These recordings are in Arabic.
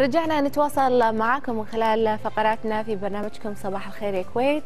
رجعنا نتواصل معاكم من خلال فقراتنا في برنامجكم صباح الخير يا كويت.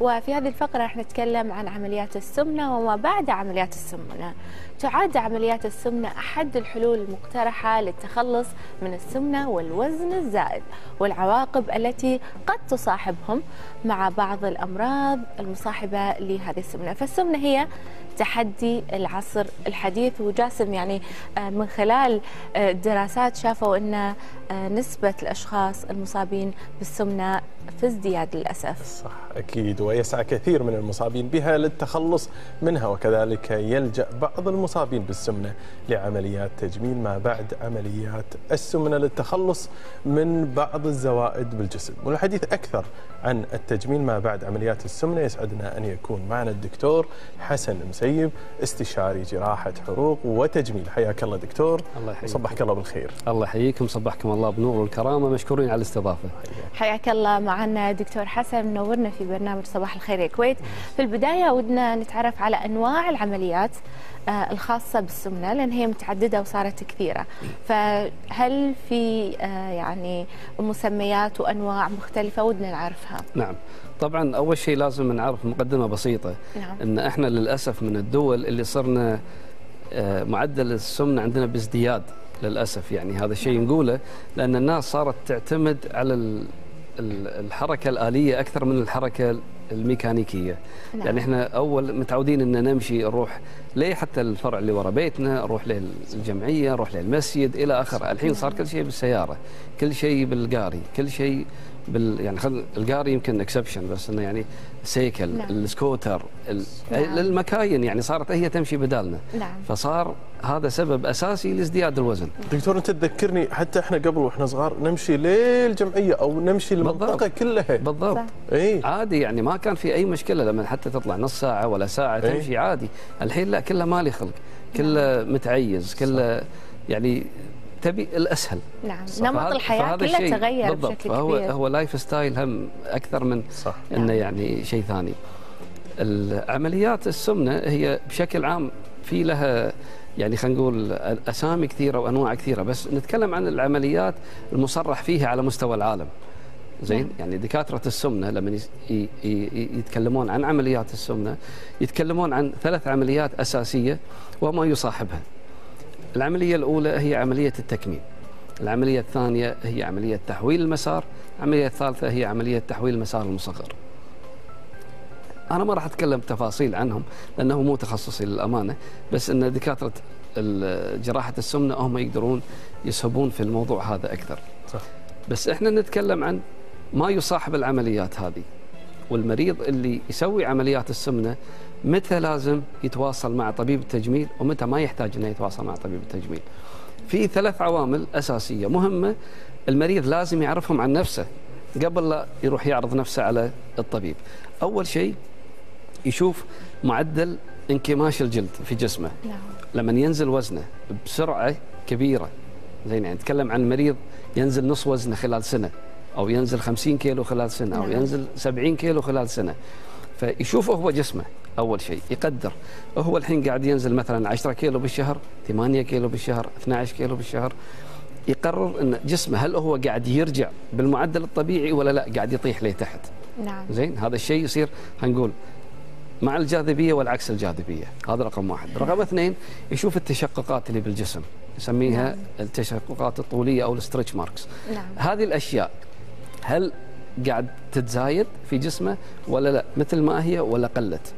وفي هذه الفقرة رح نتكلم عن عمليات السمنة وما بعد عمليات السمنة. تعد عمليات السمنة أحد الحلول المقترحة للتخلص من السمنة والوزن الزائد والعواقب التي قد تصاحبهم مع بعض الأمراض المصاحبة لهذه السمنة. فالسمنة هي تحدي العصر الحديث. وجاسم يعني آه، من خلال آه، الدراسات شافوا أن آه، نسبة الأشخاص المصابين بالسمنة في ازدياد للأسف. صح أكيد. ويسعى كثير من المصابين بها للتخلص منها وكذلك يلجأ بعض المصابين بالسمنة لعمليات تجميل ما بعد عمليات السمنة للتخلص من بعض الزوائد بالجسم. والحديث أكثر عن التجميل ما بعد عمليات السمنة يسعدنا أن يكون معنا الدكتور حسن مسيب استشاري جراحة حروق وتجميل. حياك الله دكتور. الله يحييك. صبحك الله بالخير. الله يحييكم. صبحكم الله بنور والكرامة. مشكورين على الاستضافة. حياك الله. معنا دكتور حسن. منورنا في برنامج صباح الخير يا كويت. في البداية ودنا نتعرف على أنواع العمليات آه، الخاصة بالسمنة لأن هي متعددة وصارت كثيرة. فهل في آه، يعني مسميات وأنواع مختلفة ودنا نعرفها؟ نعم. طبعا أول شيء لازم نعرف مقدمة بسيطة نعم. إن إحنا للأسف من الدول اللي صرنا آه، معدل السمنه عندنا بازدياد للأسف يعني. هذا الشيء نقوله لأن الناس صارت تعتمد على ال- ال- الحركة الآلية أكثر من الحركة الميكانيكية. نعم. يعني إحنا أول متعودين ان نمشي نروح ليه حتى الفرع اللي ورا بيتنا نروح للجمعيه نروح للمسجد إلى آخره. الحين صار كل شيء بالسيارة كل شيء بالقاري كل شيء بال يعني خل القاري يمكن exception بس إنه يعني cycle نعم. نعم. السكوتر ال... نعم. المكاين يعني صارت هي تمشي بدالنا نعم فصار هذا سبب أساسي لازدياد الوزن دكتور أنت تذكرني حتى إحنا قبل وإحنا صغار نمشي للجمعية أو نمشي المنطقة. كلها بالضبط. إي عادي يعني ما كان في أي مشكلة لما حتى تطلع نص ساعة ولا ساعة إيه. تمشي عادي الحين لا كله مالي خلق كله متعيز كله يعني تبي الأسهل. نعم. نمط فهذا كله تغير بالضبط. بشكل فهو كبير. هو lifestyle هم أكثر من صح. إنه نعم. يعني شيء ثاني. العمليات السمنة هي بشكل عام في لها يعني خلينا نقول أسامي كثيرة وأنواع كثيرة بس نتكلم عن العمليات المصرح فيها على مستوى العالم. زين؟ نعم. يعني دكاترة السمنة لما يس- ي- ي- يتكلمون عن عمليات السمنة يتكلمون عن ثلاث عمليات أساسية وما يصاحبها. العملية الأولى هي عملية التكميم العملية الثانية هي عملية تحويل المسار. العملية الثالثة هي عملية تحويل المسار المصغر. أنا ما راح أتكلم تفاصيل عنهم لأنه مو تخصصي للأمانة بس إن دكاترة ال- جراحة السمنة هم يقدرون يسهبون في الموضوع هذا أكثر. صح. بس إحنا نتكلم عن ما يصاحب العمليات هذه. والمريض اللي يسوي عمليات السمنة متى لازم يتواصل مع طبيب التجميل ومتى ما يحتاج إنه يتواصل مع طبيب التجميل. في ثلاث عوامل أساسية مهمة المريض لازم يعرفهم عن نفسه قبل لا يروح يعرض نفسه على الطبيب. أول شيء يشوف معدل انكماش الجلد في جسمه. نعم. لما ينزل وزنه بسرعة كبيرة زين يعني نتكلم عن مريض ينزل نص وزنه خلال سنة أو ينزل 50 كيلو خلال سنة أو نعم. ينزل 70 كيلو خلال سنة. فيشوف هو جسمه. أول شيء يقدر. هو الحين قاعد ينزل مثلا 10 كيلو بالشهر 8 كيلو بالشهر 12 كيلو بالشهر. يقرر إن جسمه هل هو قاعد يرجع بالمعدل الطبيعي ولا لا؟ قاعد يطيح لتحت نعم. زين؟ هذا الشيء يصير هنقول مع الجاذبية والعكس الجاذبية. هذا رقم واحد. رقم اثنين يشوف التشققات اللي بالجسم. يسميها نعم. التشققات الطولية أو ال stretch marks. نعم. هذه الأشياء هل قاعد تتزايد في جسمه ولا لا؟ مثل ما هي ولا قلت.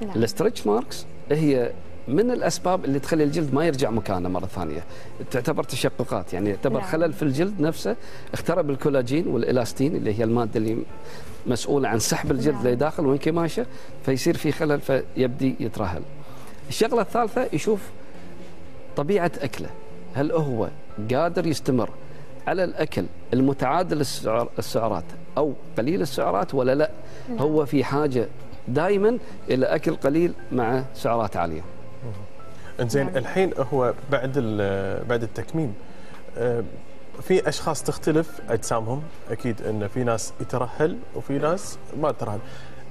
نعم ال stretch marks هي من الأسباب اللي تخلي الجلد ما يرجع مكانه مرة ثانية تعتبر تشققات يعني يعتبر نعم. خلل في الجلد نفسه اخترب الكولاجين والإلاستين اللي هي المادة اللي مسؤولة عن سحب الجلد نعم. لداخل وانكماشه فيصير في خلل فيبدي يترهل الشغلة الثالثة يشوف طبيعة أكله هل هو قادر يستمر على الأكل المتعادل السعر السعرات أو قليل السعرات ولا لا نعم. هو في حاجة دائما إلى أكل قليل مع سعرات عالية. انزين نعم. الحين هو بعد ال- بعد التكميم آه، في أشخاص تختلف أجسامهم. أكيد إن في ناس يترهل وفي ناس ما ترهل.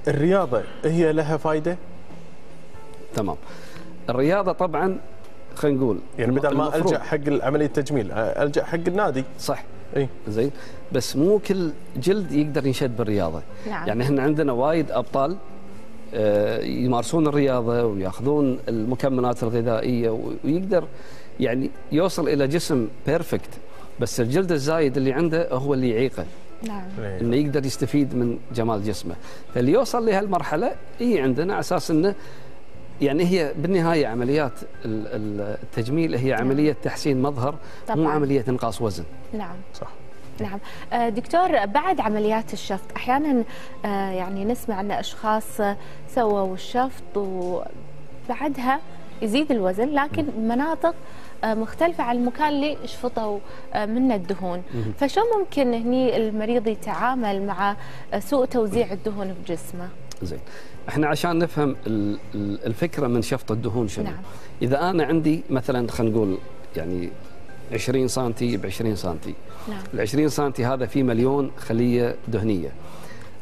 الرياضة هي لها فائده تمام. الرياضة طبعا خلينا نقول يعني بدل ما المفروض- ألجأ حق عملية التجميل آه، ألجأ حق النادي. صح. إي. زين. بس مو كل جلد يقدر ينشد بالرياضة. نعم. يعني إحنا عندنا وايد أبطال يمارسون الرياضة وياخذون المكملات الغذائية ويقدر يعني يوصل إلى جسم perfect بس الجلد الزايد اللي عنده هو اللي يعيقه. نعم. إيه. إنه يقدر يستفيد من جمال جسمه. فاللي يوصل لهالمرحلة هي عندنا على أساس إنه يعني هي بالنهاية عمليات ال- ال- التجميل هي عملية تحسين مظهر مو طبعاً. عملية إنقاص وزن. نعم. صح. نعم. آه، دكتور بعد عمليات الشفط أحيانا آه، يعني نسمع ان أشخاص سووا الشفط وبعدها يزيد الوزن لكن مناطق آه، مختلفة عن المكان اللي شفطوا منه الدهون. فشو ممكن هني المريض يتعامل مع سوء توزيع الدهون بجسمه زين. إحنا عشان نفهم ال- ال- الفكرة من شفط الدهون شنو؟ نعم. إذا أنا عندي مثلا خلينا نقول يعني 20 سم ب 20 سم نعم. ال 20 سم هذا فيه مليون خلية دهنية.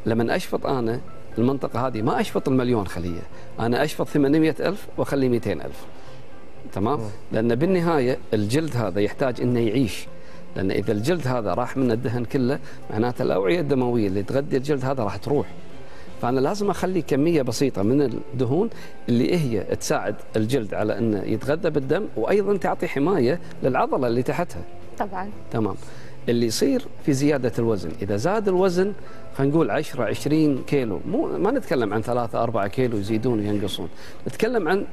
لما أشفط أنا المنطقة هذه ما أشفط المليون خلية. أنا أشفط 800 ألف وأخلي 200 ألف. تمام؟ لأن بالنهاية الجلد هذا يحتاج إنه يعيش. لأن إذا الجلد هذا راح من الدهن كله معناته الأوعية الدموية اللي تغذي الجلد هذا راح تروح. فأنا لازم أخلي كمية بسيطة من الدهون اللي هي تساعد الجلد على انه يتغذى بالدم وأيضا تعطي حماية للعضلة اللي تحتها. طبعا. تمام. اللي يصير في زيادة الوزن إذا زاد الوزن خلينا نقول 10 20 كيلو مو ما نتكلم عن 3 4 كيلو يزيدون وينقصون نتكلم عن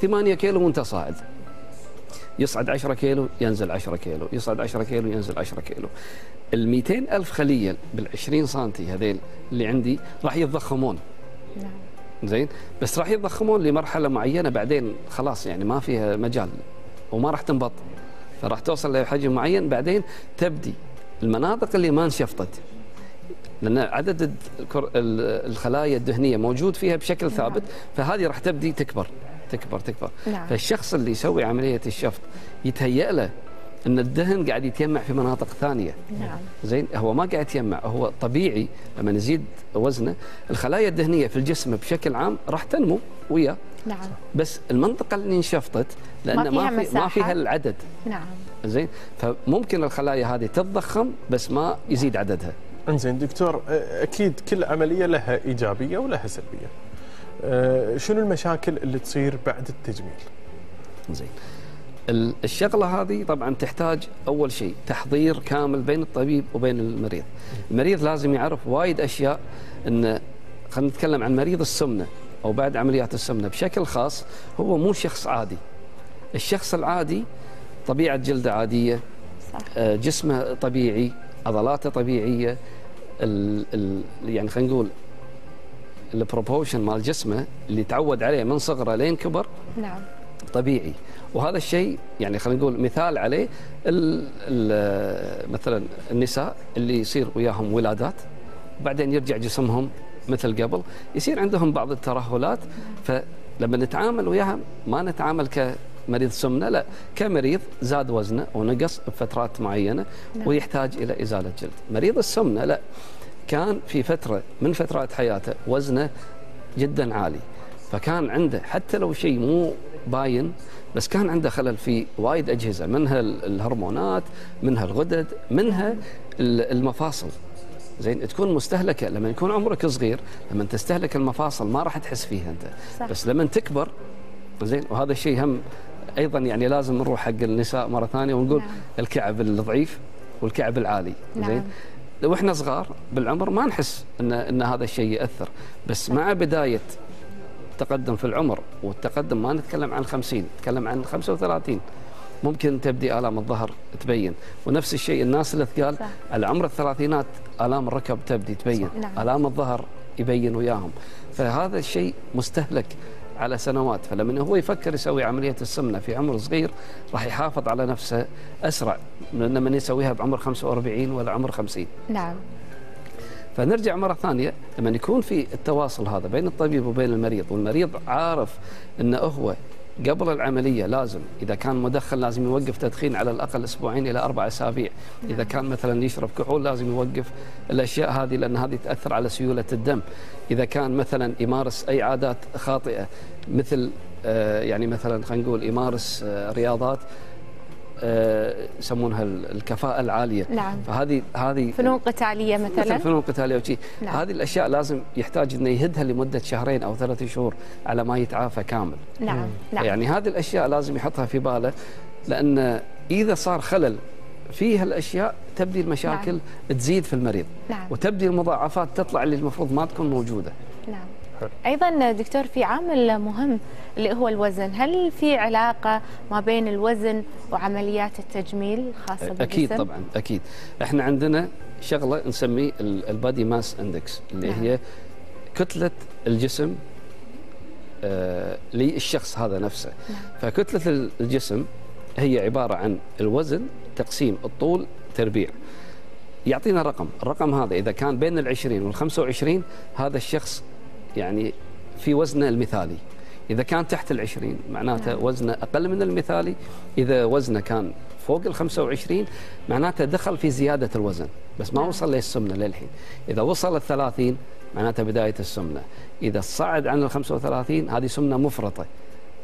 8 كيلو وانت صاعد. يصعد 10 كيلو ينزل 10 كيلو. يصعد 10 كيلو ينزل 10 كيلو. ال 200 ألف خلية بال 20 سنتي هذيل اللي عندي راح يتضخمون. نعم. زين؟ بس راح يتضخمون لمرحلة معينة بعدين خلاص يعني ما فيها مجال وما راح تنبط. فراح توصل لحجم معين بعدين تبدي المناطق اللي ما انشفطت. لأن عدد الخلايا الدهنية موجود فيها بشكل ثابت فهذه راح تبدي تكبر. تكبر تكبر. نعم. فالشخص اللي يسوي عملية الشفط يتهيأ له أن الدهن قاعد يتجمع في مناطق ثانية. نعم. زين هو ما قاعد يتجمع هو طبيعي لما يزيد وزنه الخلايا الدهنية في الجسم بشكل عام راح تنمو وياه. نعم. بس المنطقة اللي انشفطت لأن فيها ما, في ما. فيها العدد. نعم. زين فممكن الخلايا هذه تتضخم بس ما يزيد عددها. انزين دكتور أكيد كل عملية لها إيجابية ولها سلبية. آه، شنو المشاكل اللي تصير بعد التجميل؟ زين. ال- الشغلة هذه طبعا تحتاج أول شيء تحضير كامل بين الطبيب وبين المريض. المريض لازم يعرف وايد أشياء إن خلينا نتكلم عن مريض السمنة أو بعد عمليات السمنة بشكل خاص هو مو شخص عادي. الشخص العادي طبيعة جلده عادية صح. آه، جسمه طبيعي عضلاته طبيعية ال ال يعني خلينا نقول البروبوشن مال جسمه اللي تعود عليه من صغره لين كبر نعم. طبيعي. وهذا الشيء يعني خلينا نقول مثال عليه ال ال مثلا النساء اللي يصير وياهم ولادات بعدين يرجع جسمهم مثل قبل يصير عندهم بعض الترهلات. فلما نتعامل وياها ما نتعامل كمريض سمنة لا كمريض زاد وزنه ونقص بفترات معينة نعم. ويحتاج إلى إزالة جلد. مريض السمنة لا. كان في فترة من فترات حياته وزنه جدا عالي فكان عنده حتى لو شيء مو باين بس كان عنده خلل في وايد أجهزة منها ال- الهرمونات منها الغدد منها ال- المفاصل زين تكون مستهلكة لما يكون عمرك صغير لما تستهلك المفاصل ما راح تحس فيها أنت صح. بس لما تكبر زين وهذا الشيء هم أيضا يعني لازم نروح حق النساء مرة ثانية ونقول نعم. الكعب الضعيف والكعب العالي نعم. زين وإحنا صغار بالعمر ما نحس ان إن هذا الشيء يأثر. بس مع بداية التقدم في العمر والتقدم ما نتكلم عن 50 نتكلم عن 35 ممكن تبدي آلام الظهر تبين. ونفس الشيء الناس اللي ثقال صح. على عمر الثلاثينات آلام الركب تبدي تبين. نعم. آلام الظهر يبين وياهم. فهذا الشيء مستهلك. على سنوات فلما هو يفكر يسوي عملية السمنة في عمر صغير راح يحافظ على نفسه أسرع من لما يسويها بعمر 45 ولا عمر 50 نعم. فنرجع مرة ثانية لما يكون في التواصل هذا بين الطبيب وبين المريض والمريض عارف أنه هو قبل العملية لازم إذا كان مدخن لازم يوقف تدخين على الأقل أسبوعين إلى أربع أسابيع. إذا كان مثلا يشرب كحول لازم يوقف الأشياء هذه لأن هذه تأثر على سيولة الدم. إذا كان مثلا يمارس أي عادات خاطئة مثل آه، يعني مثلا خلينا نقول يمارس آه، رياضات يسمونها الكفاءة العالية. نعم. فهذه هذه فنون قتالية مثل مثلا فنون قتالية وشي. نعم. هذه الأشياء لازم يحتاج إنه يهدها لمدة شهرين أو ثلاثة شهور على ما يتعافى كامل. نعم نعم. يعني هذه الأشياء لازم يحطها في باله لأن إذا صار خلل في هالاشياء تبدي المشاكل نعم. تزيد في المريض. نعم. وتبدي المضاعفات تطلع اللي المفروض ما تكون موجودة. نعم. حلو. أيضا دكتور في عامل مهم اللي هو الوزن هل في علاقة ما بين الوزن وعمليات التجميل الخاصه بالجسم أكيد طبعا أكيد إحنا عندنا شغلة نسميه ال body mass index اللي نعم. هي كتلة الجسم آه للشخص هذا نفسه نعم. فكتلة الجسم هي عبارة عن الوزن تقسيم الطول تربيع يعطينا رقم الرقم هذا إذا كان بين العشرين والخمسة وعشرين هذا الشخص يعني في وزنه المثالي. إذا كان تحت العشرين معناته نعم. وزنه أقل من المثالي. إذا وزنه كان فوق ال 25 معناته دخل في زيادة الوزن. بس ما نعم. وصل للسمنة للحين. إذا وصل ال 30 معناته بداية السمنة. إذا صعد عن ال 35 هذه سمنة مفرطة.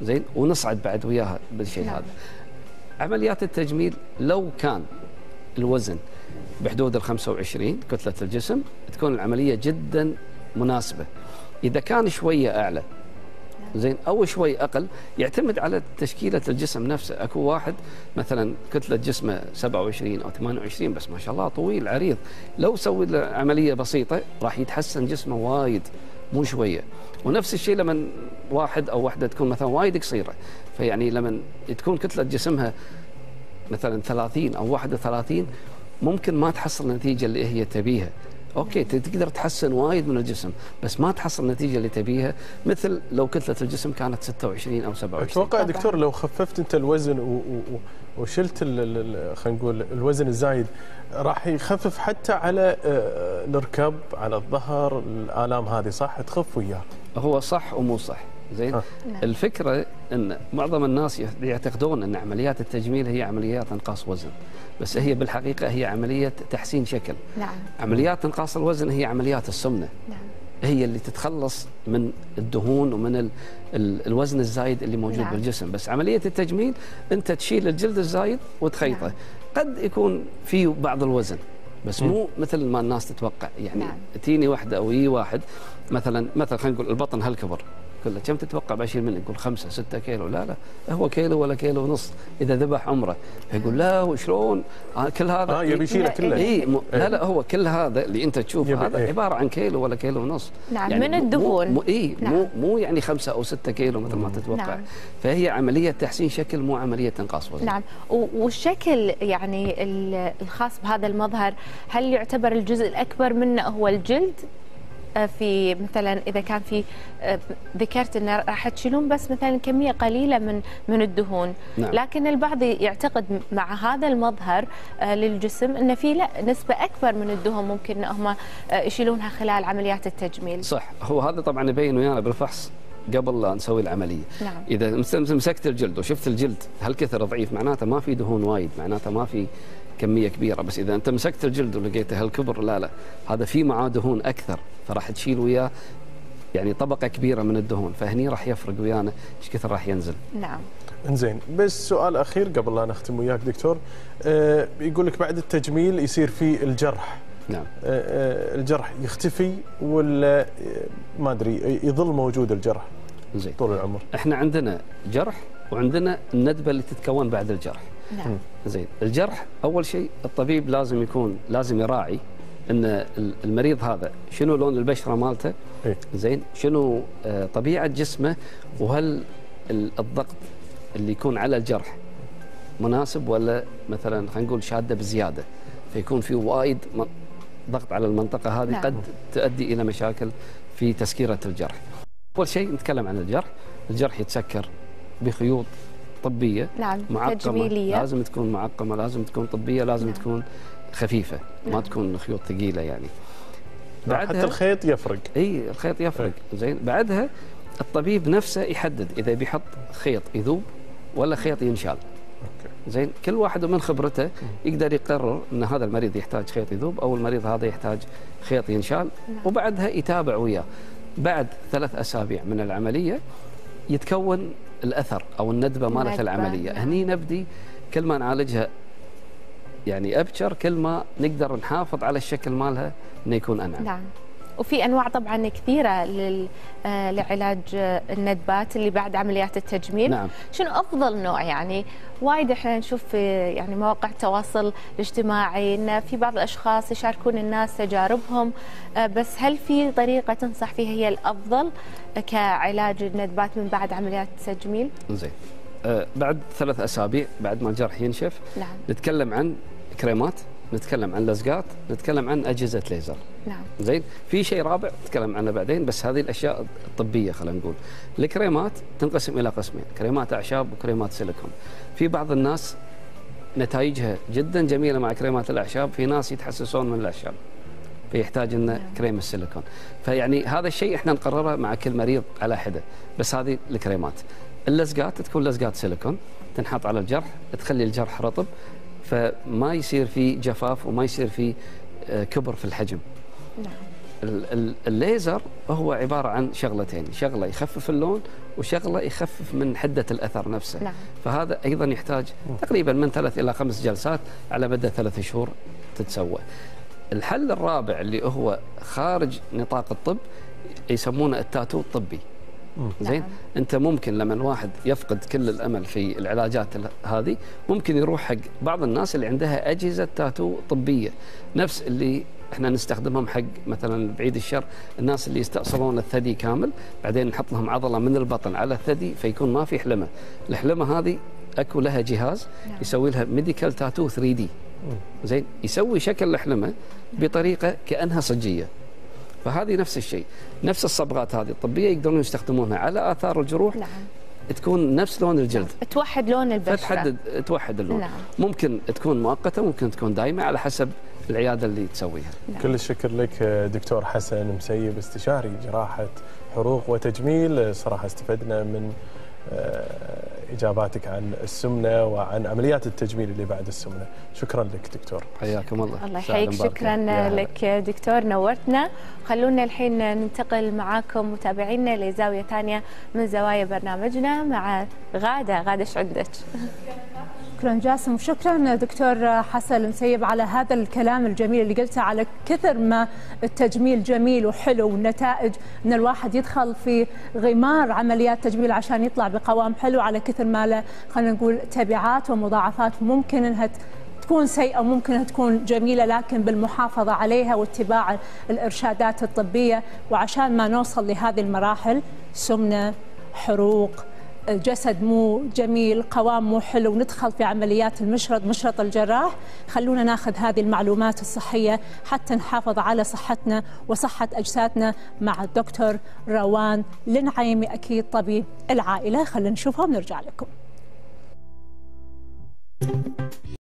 زين؟ ونصعد بعد وياها بالشيء نعم. هذا. عمليات التجميل لو كان الوزن بحدود ال 25 كتلة الجسم تكون العملية جدا مناسبة. إذا كان شوية أعلى. زين أو شوي أقل. يعتمد على تشكيلة الجسم نفسه. أكو واحد مثلا كتلة جسمه 27 أو 28 بس ما شاء الله طويل عريض. لو سوي له عملية بسيطة راح يتحسن جسمه وايد مو شوية. ونفس الشيء لما واحد أو واحدة تكون مثلا وايد قصيرة. فيعني لما تكون كتلة جسمها مثلا 30 أو 31 ممكن ما تحصل النتيجة اللي هي تبيها. أوكي تقدر تحسن وايد من الجسم بس ما تحصل النتيجه اللي تبيها مثل لو كتلة الجسم كانت 26 أو 27 أتوقع. دكتور لو خففت أنت الوزن و- و- و- وشلت ال- ال- ال- خلينا نقول الوزن الزايد راح يخفف حتى على آه، الركب على الظهر الآلام هذه صح تخف وياه هو صح ومو صح زين. نعم. الفكرة إن معظم الناس يعتقدون إن عمليات التجميل هي عمليات انقاص وزن بس هي بالحقيقة هي عملية تحسين شكل. نعم. عمليات انقاص الوزن هي عمليات السمنة. نعم. هي اللي تتخلص من الدهون ومن ال ال الوزن الزايد اللي موجود نعم. بالجسم. بس عملية التجميل أنت تشيل الجلد الزايد وتخيطه. نعم. قد يكون في بعض الوزن بس مو مثل ما الناس تتوقع. يعني نعم. تيني واحدة أو يجي واحد مثلا مثلا خلينا نقول البطن هالكبر كله. كم تتوقع بشيل منه يقول خمسة ستة كيلو. لا لا. هو كيلو ولا كيلو ونص. إذا ذبح عمرة. يقول لا وشلون؟ آه كل هذا. آه يبي يشيله لا، كله اي م... لا لا هو كل هذا اللي أنت تشوفه هذا إيه. عبارة عن كيلو ولا كيلو ونص. نعم، من مو- الدهون. مو اي نعم. مو مو يعني خمسة أو ستة كيلو مثل ما تتوقع. نعم. فهي عملية تحسين شكل مو عملية انقاص وزن. نعم. والشكل يعني ال- الخاص بهذا المظهر هل يعتبر الجزء الأكبر منه هو الجلد؟ آه، في مثلا إذا كان في آه، ذكرت أن راح تشيلون بس مثلا كمية قليلة من من الدهون. نعم. لكن البعض يعتقد مع هذا المظهر آه، للجسم أن في لا نسبة أكبر من الدهون ممكن أن هم آه، يشيلونها خلال عمليات التجميل. صح. هو هذا طبعا يبين ويانا بالفحص قبل لا نسوي العملية. نعم. إذا مس- مسكت الجلد وشفت الجلد هالكثر ضعيف؟ معناته ما في دهون وايد معناته ما في كمية كبيرة بس إذا أنت مسكت الجلد ولقيته هالكبر لا لا هذا في معاه دهون أكثر فراح تشيل وياه يعني طبقة كبيرة من الدهون فهني راح يفرق ويانا إيش كثر راح ينزل. نعم. إنزين بس سؤال أخير قبل لا نختم وياك دكتور آه يقول لك بعد التجميل يصير في الجرح. نعم. آه آه الجرح يختفي ولا آه ما أدري يظل موجود الجرح زين طول العمر؟ إحنا عندنا جرح وعندنا الندبة اللي تتكون بعد الجرح. نعم. زين الجرح أول شيء الطبيب لازم يكون لازم يراعي إن ال- المريض هذا شنو لون البشرة مالته إيه. زين شنو آه، طبيعة جسمه وهل ال- الضغط اللي يكون على الجرح مناسب ولا مثلا خلينا نقول شادة بزيادة فيكون في وايد ضغط على المنطقة هذه نعم. قد تؤدي إلى مشاكل في تسكيرة الجرح. أول شيء نتكلم عن الجرح، الجرح يتسكر بخيوط طبية نعم معقمة. تجميلية. لازم تكون معقمة لازم تكون طبية لازم نعم. تكون خفيفة. ما نعم. تكون خيوط ثقيلة يعني. حتى الخيط يفرق. إي الخيط يفرق. زين بعدها الطبيب نفسه يحدد إذا بيحط خيط يذوب ولا خيط ينشال. أوكي. زين كل واحد من خبرته يقدر يقرر إن هذا المريض يحتاج خيط يذوب أو المريض هذا يحتاج خيط ينشال نعم. وبعدها يتابع وياه. بعد ثلاث أسابيع من العملية يتكون الأثر أو الندبة مالت العملية. نعم. هني نبدي كل ما نعالجها يعني أبكر كل ما نقدر نحافظ على الشكل مالها إنه يكون انعم نعم. وفي أنواع طبعا كثيرة. آه، لعلاج الندبات اللي بعد عمليات التجميل نعم. شنو أفضل نوع يعني وايد إحنا نشوف في يعني مواقع التواصل الاجتماعي إن في بعض الأشخاص يشاركون الناس تجاربهم آه، بس هل في طريقة تنصح فيها هي الأفضل كعلاج الندبات من بعد عمليات التجميل؟ زين آه بعد ثلاث أسابيع بعد ما الجرح ينشف نعم نتكلم عن كريمات نتكلم عن لزقات نتكلم عن أجهزة ليزر. نعم. زين؟ في شيء رابع نتكلم عنه بعدين بس هذه الأشياء الطبية خلينا نقول. الكريمات تنقسم إلى قسمين كريمات أعشاب وكريمات سيليكون. في بعض الناس نتائجها جدا جميلة مع كريمات الأعشاب في ناس يتحسسون من الأعشاب فيحتاج لنا نعم. كريم السيليكون. فيعني هذا الشيء إحنا نقرره مع كل مريض على حدة بس هذه الكريمات. اللزقات تكون لزقات سيليكون تنحط على الجرح تخلي الجرح رطب فما يصير في جفاف وما يصير في آه، كبر في الحجم. نعم. ال- ال- الليزر هو عبارة عن شغلتين شغلة يخفف اللون وشغلة يخفف من حدة الأثر نفسه. نعم. فهذا أيضا يحتاج تقريبا من ثلاث إلى خمس جلسات على مدى ثلاث شهور تتسوى. الحل الرابع اللي هو خارج نطاق الطب يسمونه التاتو الطبي. زين نعم. أنت ممكن لما الواحد يفقد كل الأمل في العلاجات ال- هذه ممكن يروح حق بعض الناس اللي عندها أجهزة تاتو طبية. نفس اللي إحنا نستخدمهم حق مثلا بعيد الشر الناس اللي يستأصلون الثدي كامل بعدين نحط لهم عضلة من البطن على الثدي فيكون ما في حلمة. الحلمة هذه أكو لها جهاز نعم. يسوي لها ميديكال تاتو 3 دي زين. يسوي شكل الحلمة بطريقة كأنها صجية. فهذه نفس الشيء نفس الصبغات هذه الطبية يقدرون يستخدمونها على آثار الجروح نعم. تكون نفس لون الجلد. توحد لون البشرة. فتحدد توحد اللون. نعم. ممكن تكون مؤقتة ممكن تكون دائمة على حسب العيادة اللي تسويها. نعم. كل الشكر لك دكتور حسن مسيب استشاري جراحة حروق وتجميل صراحة استفدنا من آه، إجاباتك عن السمنة وعن عمليات التجميل اللي بعد السمنة شكرا لك دكتور حياكم الله الله يحييك. شكرا. لك دكتور نورتنا خلونا الحين ننتقل معاكم متابعينا لزاوية ثانية من زوايا برنامجنا مع غادة غادة إيش عندك؟ شكرا جاسم وشكرا دكتور حسن المسيب على هذا الكلام الجميل اللي قلته على كثر ما التجميل جميل وحلو والنتائج إن الواحد يدخل في غمار عمليات تجميل عشان يطلع بقوام حلو على كثر ما له خلينا نقول تبعات ومضاعفات ممكن إنها تكون سيئة ممكن تكون جميلة لكن بالمحافظة عليها واتباع الإرشادات الطبية وعشان ما نوصل لهذه المراحل سمنة حروق جسد مو جميل قوام مو حلو ندخل في عمليات المشرط مشرط الجراح. خلونا ناخذ هذه المعلومات الصحية حتى نحافظ على صحتنا وصحة أجسادنا مع الدكتور روان لنعيمي أكيد طبيب العائلة. خلينا نشوفها ونرجع لكم.